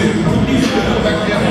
何だっけ?